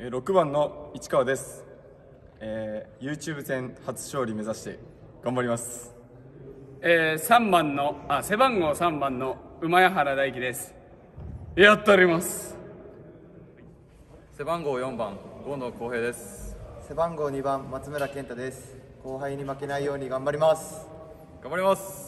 え6番の市川です、えー YouTube 戦初勝利目指して頑張ります。えー、3番のあ背番号3番の馬谷原大樹です。やっております。背番号4番郷野浩平です。背番号2番松村健太です。後輩に負けないように頑張ります。頑張ります。